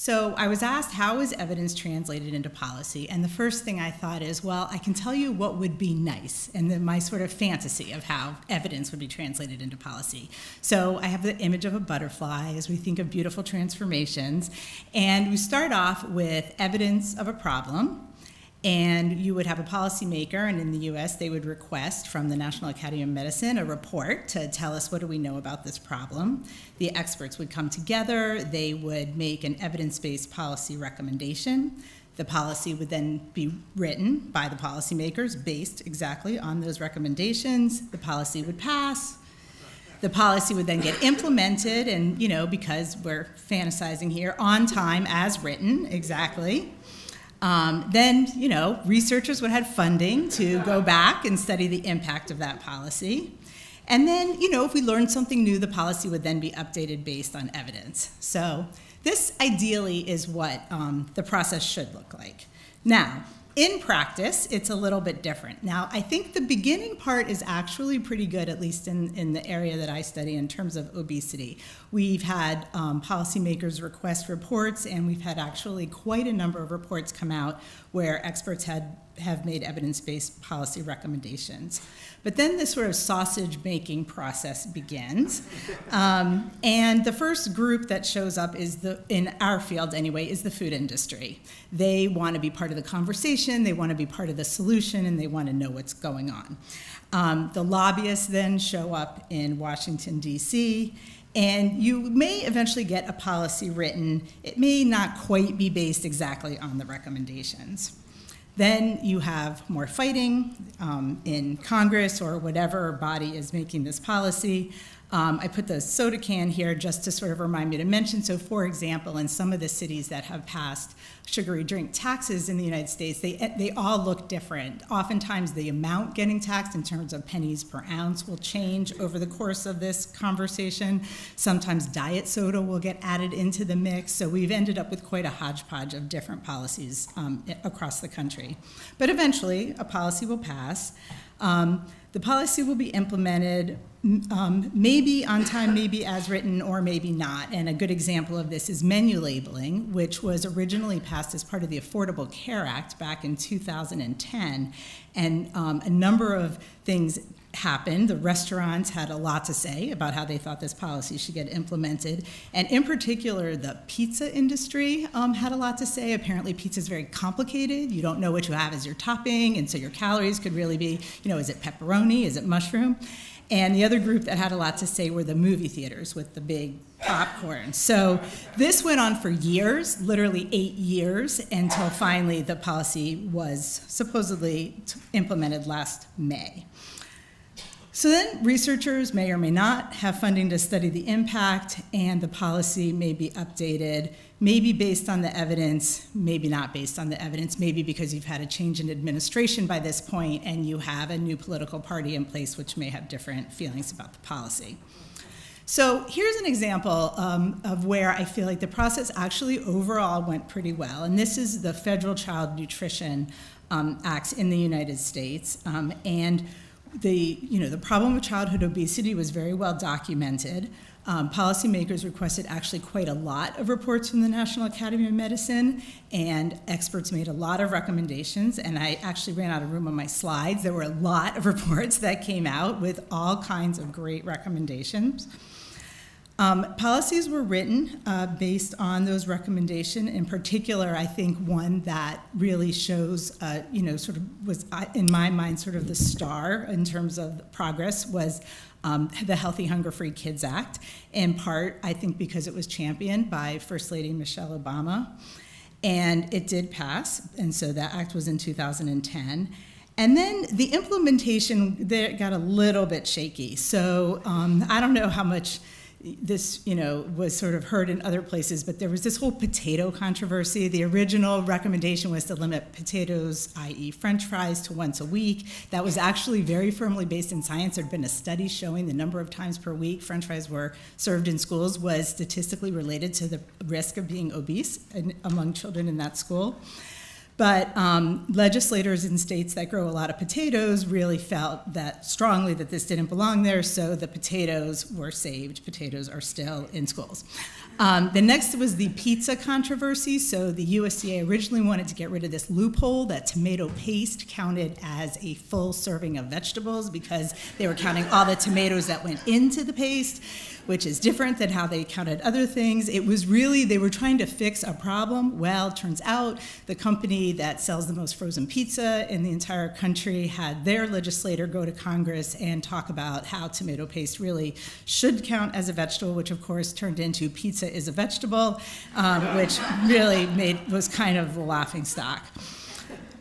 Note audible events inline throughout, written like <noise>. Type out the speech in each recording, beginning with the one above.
So I was asked, how is evidence translated into policy? And the first thing I thought is, well, I can tell you what would be nice, and then my sort of fantasy of how evidence would be translated into policy. So I have the image of a butterfly as we think of beautiful transformations. And we start off with evidence of a problem, and you would have a policymaker, and in the US, they would request from the National Academy of Medicine a report to tell us what do we know about this problem. The experts would come together, they would make an evidence based policy recommendation. The policy would then be written by the policymakers based exactly on those recommendations. The policy would pass. The policy would then get implemented, and you know, because we're fantasizing here, on time as written, exactly. Um, then, you know, researchers would have funding to go back and study the impact of that policy. And then, you know, if we learned something new, the policy would then be updated based on evidence. So this ideally is what um, the process should look like. Now, in practice, it's a little bit different. Now, I think the beginning part is actually pretty good, at least in, in the area that I study in terms of obesity. We've had um, policymakers request reports, and we've had actually quite a number of reports come out where experts had have made evidence-based policy recommendations. But then this sort of sausage making process begins. Um, and the first group that shows up is the, in our field anyway, is the food industry. They want to be part of the conversation, they want to be part of the solution, and they want to know what's going on. Um, the lobbyists then show up in Washington, D.C., and you may eventually get a policy written. It may not quite be based exactly on the recommendations. Then you have more fighting um, in Congress or whatever body is making this policy. Um, I put the soda can here just to sort of remind me to mention. So, for example, in some of the cities that have passed sugary drink taxes in the United States, they, they all look different. Oftentimes, the amount getting taxed in terms of pennies per ounce will change over the course of this conversation. Sometimes diet soda will get added into the mix. So, we've ended up with quite a hodgepodge of different policies um, across the country. But eventually, a policy will pass. Um, the policy will be implemented um, maybe on time, maybe as written, or maybe not. And a good example of this is menu labeling, which was originally passed as part of the Affordable Care Act back in 2010. And um, a number of things happened. The restaurants had a lot to say about how they thought this policy should get implemented. And in particular, the pizza industry um, had a lot to say. Apparently, pizza is very complicated. You don't know what you have as your topping, and so your calories could really be, you know, is it pepperoni? Is it mushroom? And the other group that had a lot to say were the movie theaters with the big popcorn. So this went on for years, literally eight years, until finally the policy was supposedly implemented last May. So then researchers may or may not have funding to study the impact, and the policy may be updated maybe based on the evidence, maybe not based on the evidence, maybe because you've had a change in administration by this point and you have a new political party in place which may have different feelings about the policy. So here's an example um, of where I feel like the process actually overall went pretty well. And this is the Federal Child Nutrition um, Act in the United States. Um, and the, you know, the problem of childhood obesity was very well documented. Um, policymakers requested actually quite a lot of reports from the National Academy of Medicine, and experts made a lot of recommendations. And I actually ran out of room on my slides. There were a lot of <laughs> reports that came out with all kinds of great recommendations. Um, policies were written uh, based on those recommendations. In particular, I think one that really shows, uh, you know, sort of was, uh, in my mind, sort of the star in terms of progress was um, the Healthy Hunger Free Kids Act, in part, I think, because it was championed by First Lady Michelle Obama. And it did pass, and so that act was in 2010. And then the implementation there got a little bit shaky. So um, I don't know how much this, you know, was sort of heard in other places, but there was this whole potato controversy. The original recommendation was to limit potatoes, i.e., French fries, to once a week. That was actually very firmly based in science. There had been a study showing the number of times per week French fries were served in schools was statistically related to the risk of being obese in, among children in that school. But um, legislators in states that grow a lot of potatoes really felt that strongly that this didn't belong there, so the potatoes were saved. Potatoes are still in schools. Um, the next was the pizza controversy. So the USDA originally wanted to get rid of this loophole that tomato paste counted as a full serving of vegetables because they were counting all the tomatoes that went into the paste which is different than how they counted other things. It was really, they were trying to fix a problem. Well, turns out the company that sells the most frozen pizza in the entire country had their legislator go to Congress and talk about how tomato paste really should count as a vegetable, which of course turned into pizza is a vegetable, um, which really made, was kind of the laughing stock.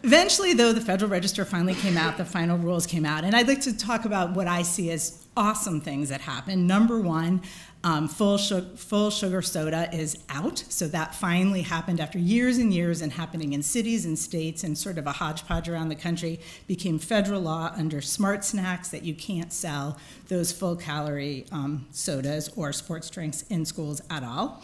Eventually, though, the Federal Register finally came out, the final rules came out, and I'd like to talk about what I see as awesome things that happened. Number one, um, full, sugar, full sugar soda is out. So that finally happened after years and years and happening in cities and states and sort of a hodgepodge around the country, became federal law under smart snacks that you can't sell those full calorie um, sodas or sports drinks in schools at all.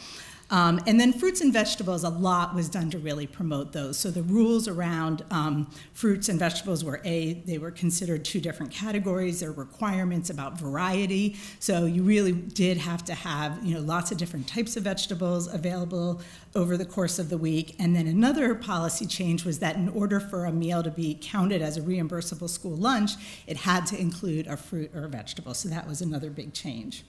Um, and then fruits and vegetables, a lot was done to really promote those. So the rules around um, fruits and vegetables were A, they were considered two different categories. There were requirements about variety. So you really did have to have you know, lots of different types of vegetables available over the course of the week. And then another policy change was that in order for a meal to be counted as a reimbursable school lunch, it had to include a fruit or a vegetable. So that was another big change.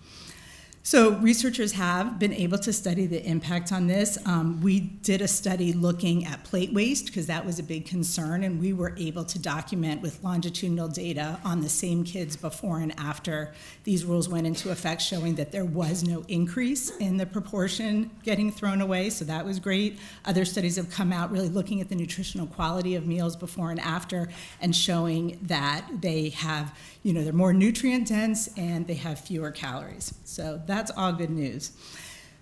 So researchers have been able to study the impact on this. Um, we did a study looking at plate waste because that was a big concern, and we were able to document with longitudinal data on the same kids before and after these rules went into effect, showing that there was no increase in the proportion getting thrown away. So that was great. Other studies have come out really looking at the nutritional quality of meals before and after, and showing that they have, you know, they're more nutrient dense and they have fewer calories. So that that's all good news.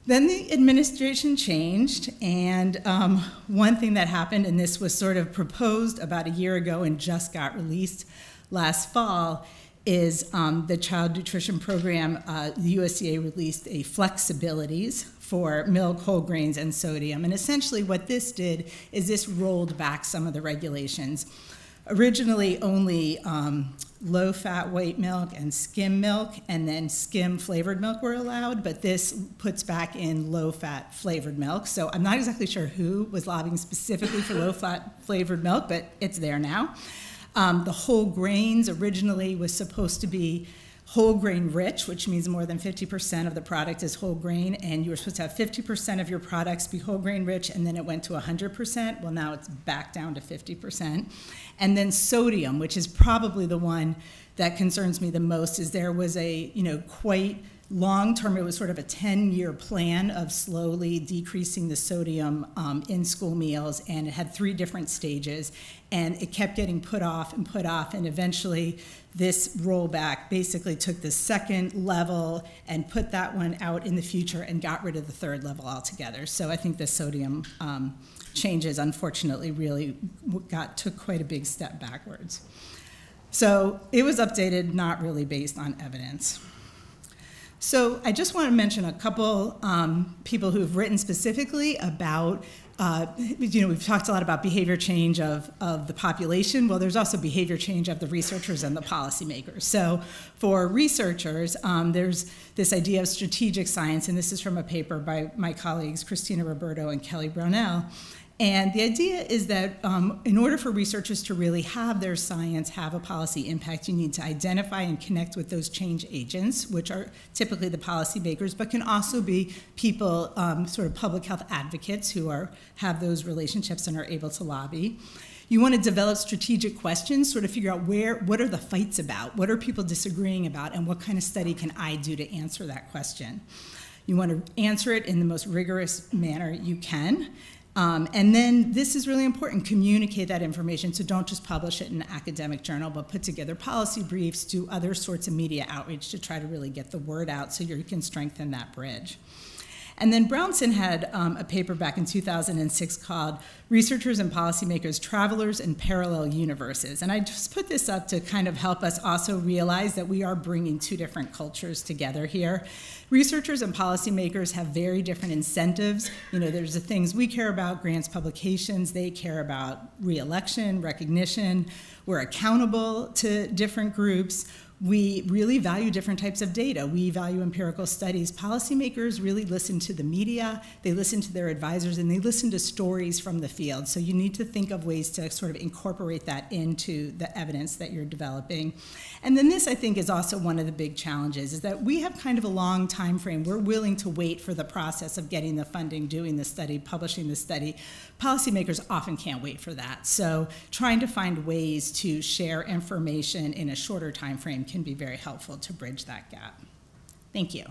Then the administration changed, and um, one thing that happened, and this was sort of proposed about a year ago and just got released last fall, is um, the Child Nutrition Program. Uh, the USDA released a flexibilities for milk, whole grains, and sodium. And essentially, what this did is this rolled back some of the regulations. Originally, only um, low fat white milk and skim milk, and then skim flavored milk were allowed, but this puts back in low fat flavored milk. So I'm not exactly sure who was lobbying specifically for low fat flavored milk, but it's there now. Um, the whole grains originally was supposed to be whole grain rich, which means more than 50% of the product is whole grain, and you were supposed to have 50% of your products be whole grain rich, and then it went to 100%. Well, now it's back down to 50%. And then sodium, which is probably the one that concerns me the most, is there was a, you know, quite long term, it was sort of a 10 year plan of slowly decreasing the sodium um, in school meals, and it had three different stages. And it kept getting put off and put off, and eventually, this rollback basically took the second level and put that one out in the future and got rid of the third level altogether. So I think the sodium um, changes, unfortunately, really got took quite a big step backwards. So it was updated, not really based on evidence. So I just want to mention a couple um, people who have written specifically about, uh, you know, we've talked a lot about behavior change of, of the population. Well, there's also behavior change of the researchers and the policymakers. So for researchers, um, there's this idea of strategic science, and this is from a paper by my colleagues Christina Roberto and Kelly Brownell. And the idea is that um, in order for researchers to really have their science have a policy impact, you need to identify and connect with those change agents, which are typically the policymakers, but can also be people, um, sort of public health advocates who are have those relationships and are able to lobby. You want to develop strategic questions, sort of figure out where, what are the fights about, what are people disagreeing about, and what kind of study can I do to answer that question. You want to answer it in the most rigorous manner you can. Um, and then this is really important communicate that information. So don't just publish it in an academic journal, but put together policy briefs, do other sorts of media outreach to try to really get the word out so you can strengthen that bridge. And then Brownson had um, a paper back in 2006 called Researchers and Policymakers Travelers in Parallel Universes. And I just put this up to kind of help us also realize that we are bringing two different cultures together here. Researchers and policymakers have very different incentives. You know, there's the things we care about, grants publications, they care about reelection, recognition. We're accountable to different groups we really value different types of data. We value empirical studies. Policymakers really listen to the media, they listen to their advisors, and they listen to stories from the field. So you need to think of ways to sort of incorporate that into the evidence that you're developing. And then this, I think, is also one of the big challenges, is that we have kind of a long time frame. We're willing to wait for the process of getting the funding, doing the study, publishing the study. Policymakers often can't wait for that. So trying to find ways to share information in a shorter time frame can be very helpful to bridge that gap. Thank you.